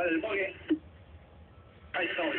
Sale el. Ahí estamos.